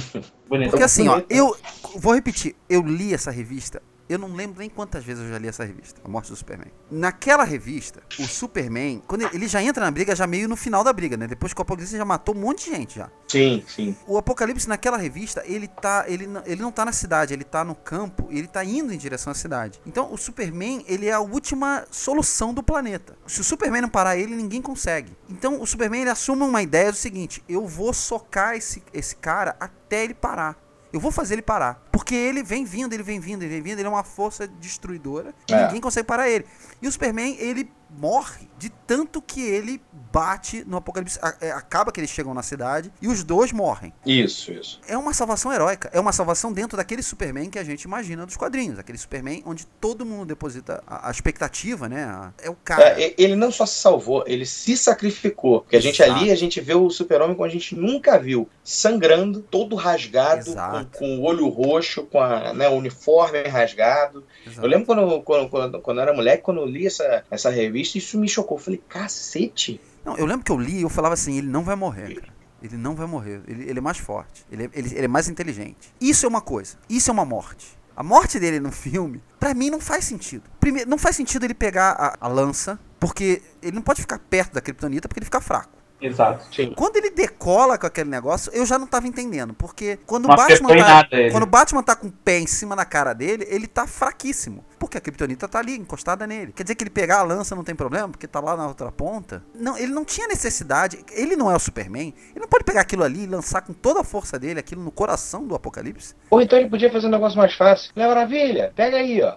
Bonito. Porque assim, ó, eu vou repetir, eu li essa revista, eu não lembro nem quantas vezes eu já li essa revista, A Morte do Superman. Naquela revista, o Superman, quando ele, ele já entra na briga, já meio no final da briga, né? Depois que o Apocalipse já matou um monte de gente já. Sim, sim. O Apocalipse naquela revista, ele tá, ele, não- ele não tá na cidade, ele tá no campo, ele tá indo em direção à cidade. Então, o Superman, ele é a última solução do planeta. Se o Superman não parar ele, ninguém consegue. Então, o Superman, ele assume uma ideia do seguinte, eu vou socar esse, esse cara até ele parar. Eu vou fazer ele parar. Porque ele vem vindo, ele vem vindo, ele vem vindo, ele é uma força destruidora e É. ninguém consegue parar ele. E o Superman, ele morre de tanto que ele bate no Apocalipse. É, Acaba que eles chegam na cidade e os dois morrem Isso, isso. é uma salvação heróica. É uma salvação dentro daquele Superman que a gente imagina dos quadrinhos. Aquele Superman onde todo mundo deposita a, a expectativa, né? A- É o cara. É, ele não só se salvou, ele se sacrificou. Porque a gente Exato. ali, a gente vê o super-homem como a gente nunca viu. Sangrando, todo rasgado, com, com o olho roxo, com a, né, o uniforme rasgado. Exato. Eu lembro quando, quando, quando, quando eu era moleque, quando eu li essa, essa revista, isso me chocou. Eu falei, cacete. Não, eu lembro que eu li e eu falava assim: ele não vai morrer, cara. Ele não vai morrer. Ele, ele é mais forte. Ele, é- ele- ele é mais inteligente. Isso é uma coisa. Isso é uma morte. A morte dele no filme, pra mim, não faz sentido. Primeiro, não faz sentido ele pegar a, a lança, porque ele não pode ficar perto da Kryptonita porque ele fica fraco. Exato. Sim. Quando ele decola com aquele negócio, eu já não tava entendendo. Porque quando o Batman tá, nada quando Batman tá com o pé em cima da cara dele, ele tá fraquíssimo. Porque a Kryptonita tá ali, encostada nele. Quer dizer que ele pegar a lança não tem problema, porque tá lá na outra ponta? Não, ele não tinha necessidade. Ele não é o Superman. Ele não pode pegar aquilo ali e lançar com toda a força dele, aquilo no coração do Apocalipse. Ou então ele podia fazer um negócio mais fácil. Maravilha, pega aí, ó.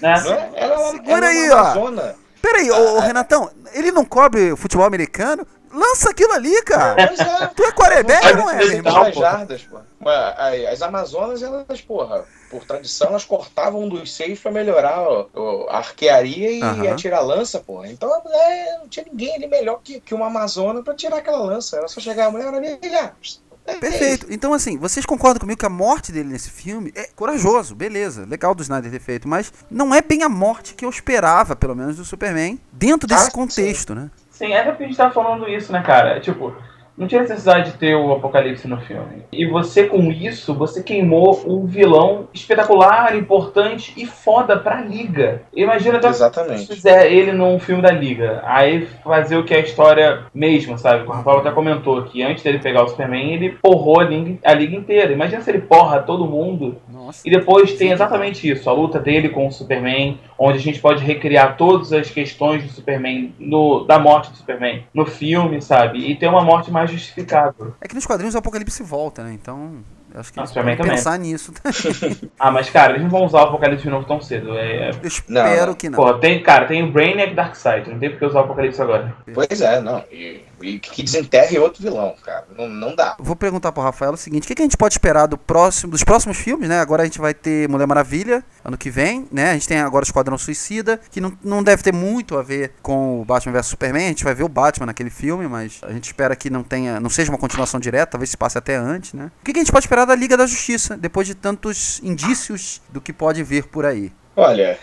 Né? Não é? Ela é Segura ela é aí, ó. Peraí, ô, ô, Renatão, ele não cobre futebol americano? Lança aquilo ali, cara. Pois é. Tu é quarterback ou não é, meu Não, irmão? 200 pô. jardas, pô. As Amazonas, elas, porra, por tradição, elas cortavam um dos seios pra melhorar ó, a arquearia e Aham. atirar lança, porra. Então mulher não tinha ninguém ali melhor que, que uma Amazona pra tirar aquela lança. Era só chegar a mulher, maravilha, É, Perfeito. Então, assim, vocês concordam comigo que a morte dele nesse filme é corajoso, beleza. Legal do Snyder ter feito, mas não é bem a morte que eu esperava, pelo menos, do Superman, dentro desse Ah, contexto, né? Sim, é porque a gente tá falando isso, né, cara? Tipo, não tinha necessidade de ter o Apocalipse no filme. E você, com isso, você queimou um vilão espetacular, importante e foda pra Liga. Imagina se fizer ele num filme da Liga. Aí fazer o que é a história mesmo, sabe? O Rafael até comentou que antes dele pegar o Superman, ele porrou a Liga, a Liga inteira. Imagina se ele porra todo mundo Nossa. e depois tem exatamente isso, a luta dele com o Superman, onde a gente pode recriar todas as questões do Superman, no, da morte do Superman, no filme, sabe? E ter uma morte mais justificável. É que nos quadrinhos o Apocalipse volta, né? Então, acho que eles Superman podem também. pensar nisso. Ah, mas cara, eles não vão usar o Apocalipse de novo tão cedo. É, Eu espero Não. que não. Pô, tem, cara, tem o Brainiac e Darkseid, não tem porque usar o Apocalipse agora. Pois é, não. E, e que desenterre outro vilão, cara. Não, não dá. Vou perguntar pro Rafael o seguinte: o que, que a gente pode esperar do próximo, dos próximos filmes, né? Agora a gente vai ter Mulher Maravilha ano que vem, né? A gente tem agora o Esquadrão Suicida, que não, não deve ter muito a ver com o Batman vs Superman. A gente vai ver o Batman naquele filme, mas a gente espera que não tenha, não seja uma continuação direta, talvez se passe até antes, né? O que, que a gente pode esperar da Liga da Justiça depois de tantos indícios do que pode vir por aí? Olha,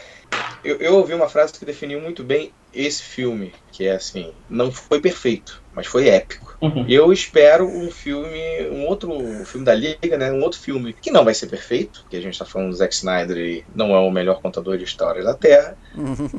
eu, eu ouvi uma frase que definiu muito bem esse filme, que é assim, não foi perfeito, mas foi épico. Uhum. Eu espero um filme, um outro filme da Liga, né? Um outro filme que não vai ser perfeito, porque a gente tá falando do Zack Snyder e não é o melhor contador de história da Terra,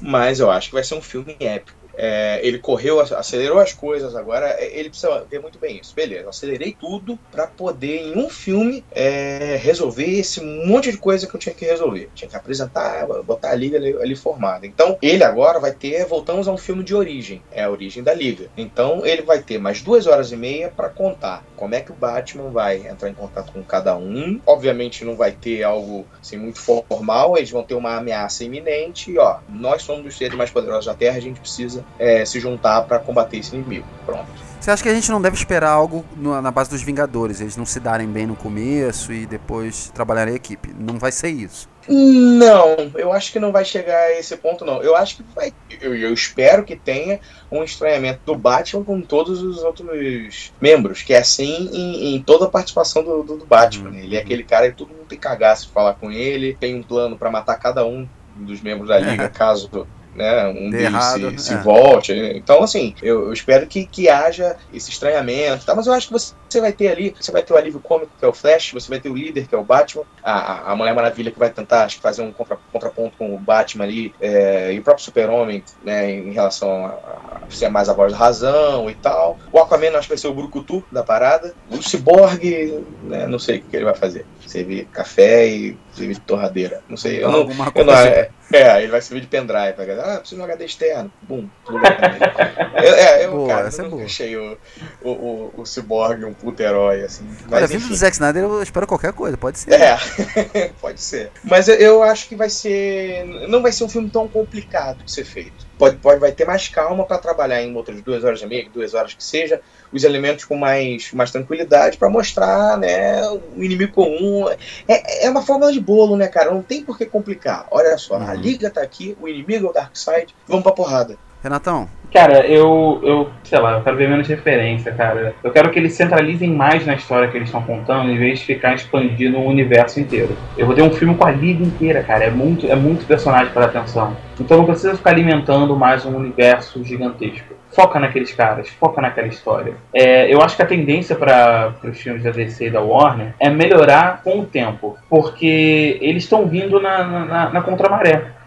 mas eu acho que vai ser um filme épico. É, ele correu, acelerou as coisas agora. é, Ele precisa ver muito bem isso. Beleza, acelerei tudo para poder, em um filme, é, resolver esse monte de coisa que eu tinha que resolver. Tinha que apresentar, botar a liga ali, ali formada. Então, ele agora vai ter. Voltamos a um filme de origem. É a origem da liga. Então, ele vai ter mais duas horas e meia para contar como é que o Batman vai entrar em contato com cada um. Obviamente, não vai ter algo assim, muito formal. Eles vão ter uma ameaça iminente. E, ó, nós somos os seres mais poderosos da Terra. A gente precisa é, se juntar para combater esse inimigo. Pronto. Você acha que a gente não deve esperar algo na base dos Vingadores? Eles não se darem bem no começo e depois trabalharem a equipe. Não vai ser isso. Não, eu acho que não vai chegar a esse ponto, não. Eu acho que vai. Eu, eu espero que tenha um estranhamento do Batman com todos os outros membros, que é assim em, em toda a participação do, do, do Batman. né? Ele é aquele cara que todo mundo tem cagaço de falar com ele, tem um plano pra matar cada um dos membros da liga, caso. Né, um deles errado, se, se é. volte. Então, assim, eu, eu espero que, que haja esse estranhamento. Tá? Mas eu acho que você, você vai ter ali, você vai ter o alívio cômico, que é o Flash, você vai ter o líder, que é o Batman, a, a- Mulher Maravilha, que vai tentar acho fazer um contra- contraponto com o Batman ali, é, e o próprio Super-Homem, né, em relação a, a ser mais a voz da razão e tal. O Aquaman, acho que vai ser o Brucutu da parada. O Cyborg, né, não sei o que, que ele vai fazer. Servir café e servir torradeira. Não sei, eu não, Alguma eu coisa. não, é, é, ele vai servir de pendrive. Vai, ah, preciso de um HD externo. Bum. Eu- é, eu, Boa, cara, essa eu é boa. achei o, o, o, o Cyborg um puto herói, assim. Olha, vindo do. Zack Snyder, eu espero qualquer coisa. Pode ser. É, pode ser. Mas eu acho que vai ser. Não vai ser um filme tão complicado de ser feito. Pode, pode, vai ter mais calma para trabalhar em outras duas horas e meia, duas horas que seja, os elementos com mais, mais tranquilidade para mostrar, né, o inimigo comum. É, é uma fórmula de bolo, né, cara? Não tem por que complicar. Olha só, a Uhum. liga tá aqui, o inimigo é o Darkseid, vamos pra porrada. Renatão, Cara, eu, eu, sei lá, eu quero ver menos referência, cara. Eu quero que eles centralizem mais na história que eles estão contando, em vez de ficar expandindo o universo inteiro. Eu vou ter um filme com a liga inteira, cara. É muito, é muito personagem para atenção. Então não precisa ficar alimentando mais um universo gigantesco. Foca naqueles caras, foca naquela história. É, eu acho que a tendência para os filmes da DC e da Warner é melhorar com o tempo, porque eles estão vindo na, na, na, na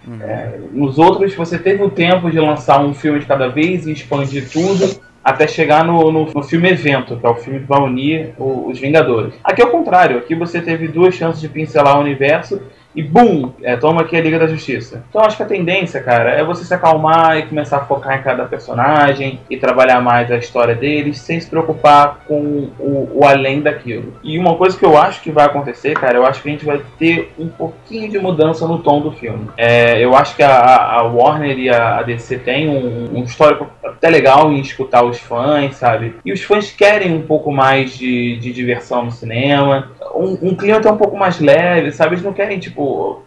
contramaré. É, nos outros, você teve o tempo de lançar um filme de cada vez e expandir tudo até chegar no, no, no filme evento, que é o filme que vai unir o- os Vingadores. Aqui é o contrário, aqui você teve duas chances de pincelar o universo e BUM! É, toma aqui a Liga da Justiça. Então acho que a tendência, cara, é você se acalmar e começar a focar em cada personagem e trabalhar mais a história deles sem se preocupar com o, o além daquilo. E uma coisa que eu acho que vai acontecer, cara, eu acho que a gente vai ter um pouquinho de mudança no tom do filme. É, eu acho que a, a Warner e a, DC têm um, um histórico até legal em escutar os fãs, sabe? E os fãs querem um pouco mais de, de diversão no cinema, um, um clima até um pouco mais leve, sabe? Eles não querem, tipo,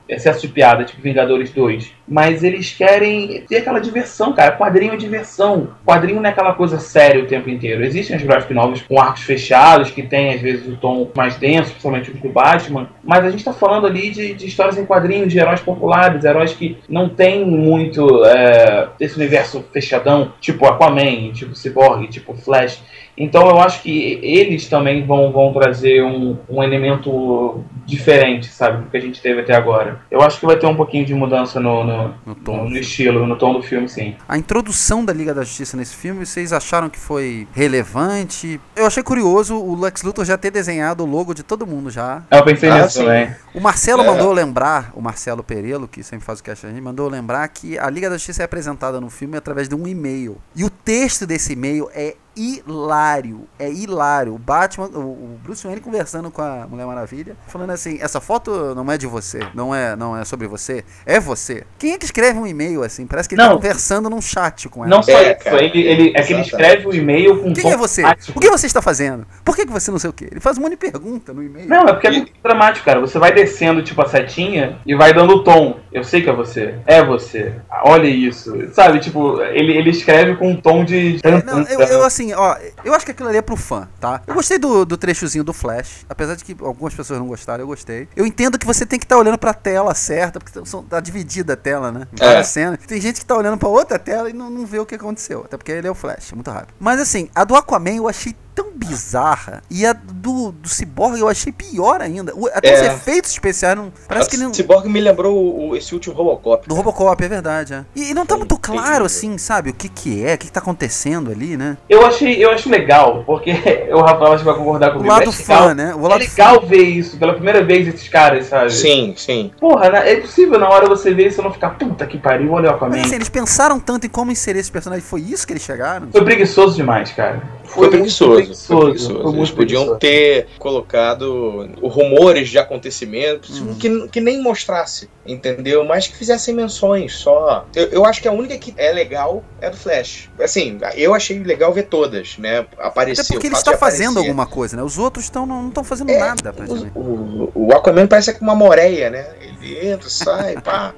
excesso de piada, tipo Vingadores 2. mas eles querem ter aquela diversão, cara. Quadrinho é diversão. Quadrinho não é aquela coisa séria o tempo inteiro. Existem as graphic novels com arcos fechados, que tem às vezes o tom mais denso, principalmente o do Batman, mas a gente tá falando ali de, de histórias em quadrinhos, de heróis populares, heróis que não tem muito é, esse universo fechadão, tipo Aquaman, tipo Cyborg, tipo Flash. Então eu acho que eles também vão, vão trazer um, um elemento diferente, sabe, do que a gente teve até agora. Eu acho que vai ter um pouquinho de mudança no, no, No tom. no, no estilo, no tom do filme, sim. A introdução da Liga da Justiça nesse filme, vocês acharam que foi relevante? Eu achei curioso o Lex Luthor já ter desenhado o logo de todo mundo já. Eu pensei Ah, nisso também. O Marcelo É. mandou lembrar, o Marcelo Perelo, que sempre faz o cast a gente, mandou lembrar que a Liga da Justiça é apresentada no filme através de um e-mail. E o texto desse e-mail é hilário, é hilário. O Batman, o, Bruce Wayne conversando com a Mulher Maravilha, falando assim: essa foto não é de você, não é, não é sobre você, é você. Quem é que escreve um e-mail assim? Parece que ele tá Não. conversando num chat com ela. Não só É, isso, ele, ele, é que ele escreve o e-mail com um Quem tom é você? dramático. O que você está fazendo? Por que, que você não sei o quê? Ele faz um monte de pergunta no e-mail. Não, é porque é E- muito dramático, cara. Você vai descendo, tipo, a setinha e vai dando o tom. Eu sei que é você. É você. Olha isso. Sabe, tipo, ele, ele escreve com um tom de. É, não, eu, eu, assim, ó, eu acho que aquilo ali é pro fã, tá? Eu gostei do, do trechozinho do Flash, apesar de que algumas pessoas não gostaram, eu gostei. Eu entendo que você tem que estar olhando pra tela certa, porque são, tá dividida a tela, né? Em É. Cenas. Tem gente que tá olhando pra outra tela e não, não vê o que aconteceu, até porque ele é o Flash, muito rápido. Mas assim, a do Aquaman eu achei tão bizarra e a do, do Cyborg eu achei pior ainda. O- até É. os efeitos especiais não. Parece que não. Cyborg me lembrou o- o- esse último Robocop. Do Robocop, é verdade, é. E, e não tá muito claro, assim, sabe, o que que é, o que que tá acontecendo ali, né? Eu achei, eu acho legal, porque o Rafael acho que vai concordar O comigo. lado é legal, fã, né? O É lado legal ver isso pela primeira vez, esses caras, sabe? Sim, sim. Porra, né? é possível na hora você ver isso e não ficar, puta que pariu, olha o Aquaman. Mas assim, eles pensaram tanto em como inserir esse personagem, foi isso que eles chegaram? Foi preguiçoso demais, cara. Foi, muito preguiçoso. preguiçoso, Foi preguiçoso. foi Eles podiam preguiçoso. ter colocado rumores de acontecimentos Uhum. que, que nem mostrasse, entendeu? Mas que fizessem menções só. Eu, eu acho que a única que é legal é do Flash. Assim, eu achei legal ver todas, né? Apareceu. Até porque o ele está fazendo alguma coisa, né? Os outros tão, não estão fazendo É, nada, praticamente. O, o Aquaman parece com uma moreia, né? Ele entra, sai, pá.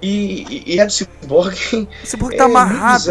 E, e, e a do Cyborg O Cyborg é tá meio amarrado.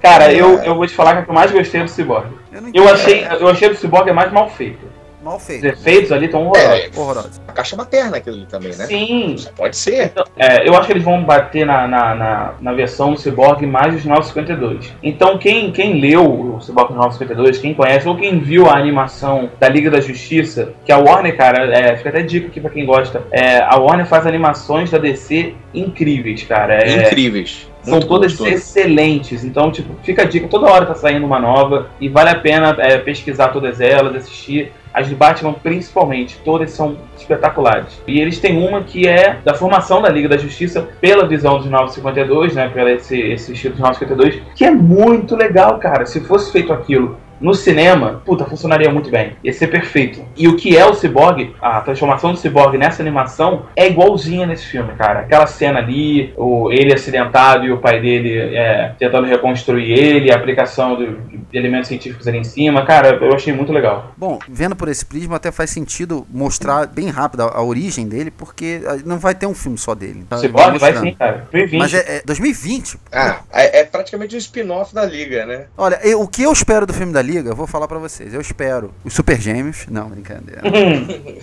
Cara. É. eu, eu vou te falar que o que eu mais gostei é do Cyborg. Eu Eu achei, eu achei do Cyborg é mais mal feito. Mal Os feito. efeitos ali estão horrorosos. É, Horroroso. a caixa materna aquilo ali também, né? Sim. Só pode ser. É, eu acho que eles vão bater na, na, na, na versão do Cyborg mais os 952. Então, quem, quem leu o Cyborg 952, quem conhece, ou quem viu a animação da Liga da Justiça, que a Warner, cara, é, fica até dica aqui pra quem gosta, é, a Warner faz animações da DC incríveis, cara. É, Incríveis. São Muito todas gostoso. excelentes. Então, tipo, fica a dica, toda hora tá saindo uma nova. E vale a pena é, pesquisar todas elas, assistir. As de Batman, principalmente, todas são espetaculares. E eles têm uma que é da formação da Liga da Justiça pela visão dos 952, né? Pela esse, esse estilo dos 952, que é muito legal, cara. Se fosse feito aquilo no cinema, puta, funcionaria muito bem. Ia ser perfeito. E o que é o Cyborg, a transformação do Cyborg nessa animação, é igualzinha nesse filme, cara. Aquela cena ali, o, ele acidentado e o pai dele é, tentando reconstruir ele, a aplicação do- de elementos científicos ali em cima, cara, eu achei muito legal. Bom, vendo por esse prisma, até faz sentido mostrar bem rápido a, a origem dele, porque ah, não vai ter um filme só dele. Tá? Cyborg vai sim, cara. 2020. Mas é, é 2020. Ah, é, é praticamente um spin-off da Liga, né? Olha, eu- o que eu espero do filme da Liga, eu vou falar pra vocês. Eu espero os Super Gêmeos. Não, brincadeira.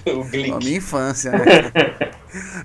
O A Glick. minha infância, né?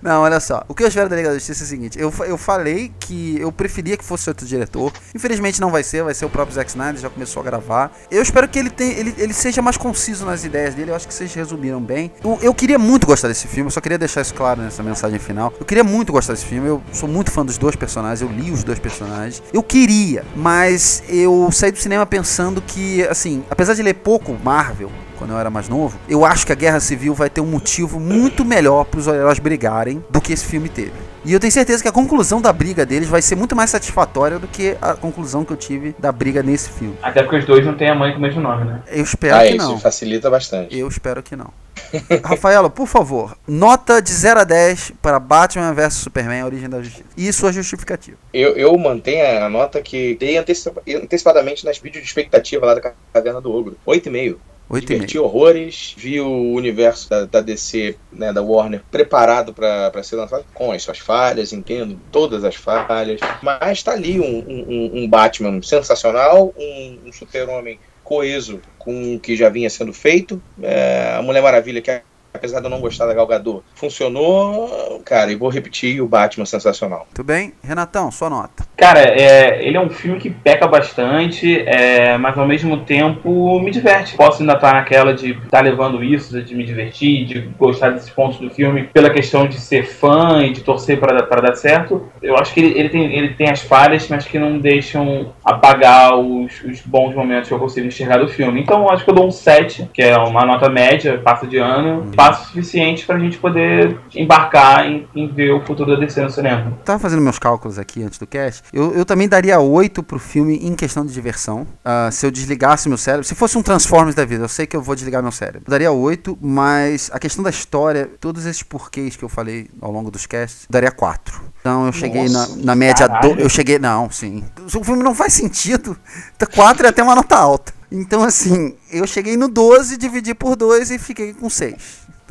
Não, olha só. O que eu espero da Liga da Justiça é o seguinte: eu, eu falei que eu preferia que fosse outro diretor. Infelizmente não vai ser, vai ser o próprio Zack Snyder, já começou a gravar. Eu espero que ele, tenha, ele, ele seja mais conciso nas ideias dele. Eu acho que vocês resumiram bem. Eu, eu queria muito gostar desse filme, eu só queria deixar isso claro nessa mensagem final. Eu queria muito gostar desse filme. Eu sou muito fã dos dois personagens, eu li os dois personagens. Eu queria, mas eu saí do cinema pensando que, assim, apesar de ler pouco Marvel, quando eu era mais novo, eu acho que a Guerra Civil vai ter um motivo muito melhor para os heróis brigarem do que esse filme teve. E eu tenho certeza que a conclusão da briga deles vai ser muito mais satisfatória do que a conclusão que eu tive da briga nesse filme. Até porque os dois não têm a mãe com o mesmo nome, né? Eu espero Ah, que isso não. facilita bastante. Eu espero que não. Rafaela, por favor, nota de 0 a 10 para Batman vs Superman, a origem da justiça. E sua justificativa. Eu, eu mantenho a nota que dei antecipa- antecipadamente nas vídeos de expectativa lá da Caverna do Ogro. 8,5. Oito e diverti horrores, vi o universo da, da DC, né, da Warner, preparado para ser lançado, com as suas falhas, entendo todas as falhas, mas tá ali um, um, um Batman sensacional, um, um super-homem coeso com o que já vinha sendo feito, é, a Mulher Maravilha que apesar de eu não gostar da Gal Gadot, funcionou, cara, e vou repetir, o Batman sensacional. Muito bem. Renatão, sua nota. Cara, é, ele é um filme que peca bastante, é, mas ao mesmo tempo me diverte. Posso ainda estar naquela de estar tá levando isso, de me divertir, de gostar desses pontos do filme, pela questão de ser fã e de torcer para dar certo. Eu acho que ele, ele, tem, ele tem as falhas, mas que não deixam apagar os, os bons momentos que eu consigo enxergar do filme. Então, eu acho que eu dou um 7, que é uma nota média, passa de ano, passo suficiente para a gente poder embarcar em, em, ver o futuro da DC no cinema. Tava fazendo meus cálculos aqui antes do cast. Eu, eu também daria 8 pro filme em questão de diversão. Uh, se eu desligasse meu cérebro, se fosse um Transformers da vida, eu sei que eu vou desligar meu cérebro. Eu daria 8, mas a questão da história, todos esses porquês que eu falei ao longo dos casts, daria 4. Então eu cheguei Nossa, na, na média. Do, eu cheguei. Não, sim. O filme não faz sentido. 4 é até uma nota alta. Então, assim, eu cheguei no 12, dividi por 2 e fiquei com 6.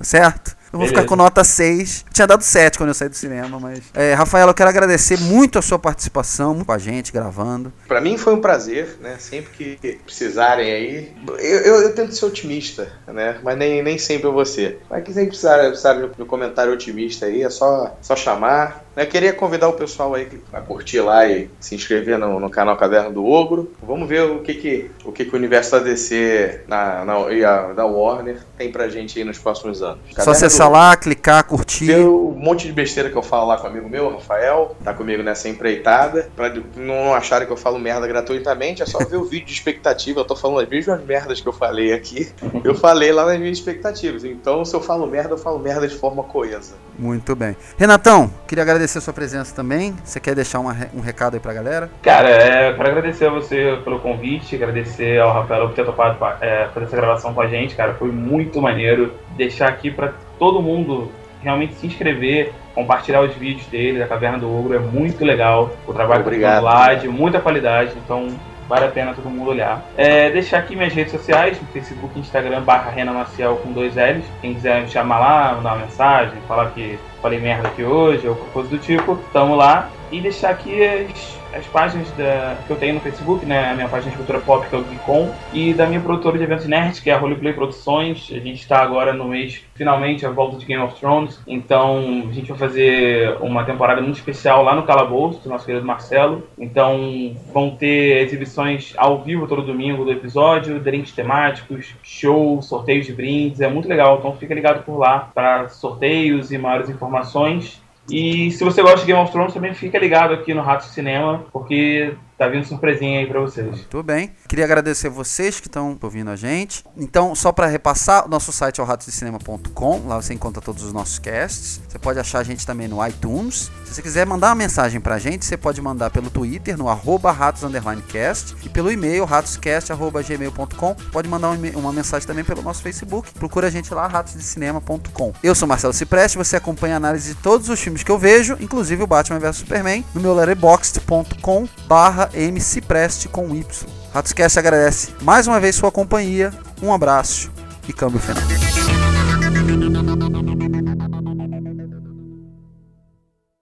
Tá certo? Eu vou Beleza. ficar com nota 6. Tinha dado 7 quando eu saí do cinema, mas. É, Rafael, eu quero agradecer muito a sua participação com a gente, gravando. Para mim foi um prazer, né? Sempre que precisarem aí. Eu, eu, eu, tento ser otimista, né? Mas nem, nem sempre é você. Mas que sempre precisarem, precisarem no comentário otimista aí, é só, só chamar. Eu queria convidar o pessoal aí a curtir lá e se inscrever no, no canal Caderno do Ogro. Vamos ver o que, que, o, que que o universo da DC na, na, e a, da Warner tem pra gente aí nos próximos anos. Caderno Só acessar lá, clicar, curtir. Ver um monte de besteira que eu falo lá com um amigo meu, Rafael, tá comigo nessa empreitada. Pra não acharem que eu falo merda gratuitamente, é só ver o vídeo de expectativa. Eu tô falando as mesmas merdas que eu falei aqui. Eu falei lá nas minhas expectativas. Então, se eu falo merda, eu falo merda de forma coesa. Muito bem. Renatão, queria agradecer a sua presença também. Você quer deixar uma, um recado aí pra galera? Cara, é, quero agradecer a você pelo convite, agradecer ao Rafael por ter topado é, fazer essa gravação com a gente, cara. Foi muito maneiro. Deixar aqui para todo mundo realmente se inscrever, compartilhar os vídeos dele, da Caverna do Ogro, é muito legal. O trabalho Obrigado, lá de muita qualidade, então vale a pena todo mundo olhar. É, deixar aqui minhas redes sociais, no Facebook Instagram, barra Rena Maciel com dois L's. Quem quiser me chamar lá, mandar uma mensagem, falar que falei merda aqui hoje, ou coisa do tipo, tamo lá. E deixar aqui as as páginas da, que eu tenho no Facebook, né? A minha página de cultura pop, que é o Geekon, e da minha produtora de eventos nerd, que é a Roleplay Produções. A gente está agora no mês, finalmente, a volta de Game of Thrones. Então, a gente vai fazer uma temporada muito especial lá no Calabouço, do nosso querido Marcelo. Então, vão ter exibições ao vivo todo domingo do episódio, drinks temáticos, show, sorteios de brindes. É muito legal, então fica ligado por lá para sorteios e maiores informações. E se você gosta de Game of Thrones, também fica ligado aqui no Rato Cinema, porque tá vindo surpresinha aí para vocês. Tudo bem. Queria agradecer vocês que estão ouvindo a gente. Então, só para repassar, nosso site é o ratosdecinema.com. Lá você encontra todos os nossos casts. Você pode achar a gente também no iTunes. Se você quiser mandar uma mensagem pra gente, você pode mandar pelo Twitter, no arroba ratos_cast e pelo e-mail ratoscast.gmail.com. Pode mandar uma mensagem também pelo nosso Facebook. Procura a gente lá, ratosdecinema.com. Eu sou Marcelo Cipreste, você acompanha a análise de todos os filmes que eu vejo, inclusive o Batman vs Superman, no meu letterboxd.com barra mcpreste com Y. Ratoscast agradece mais uma vez sua companhia, um abraço e câmbio final.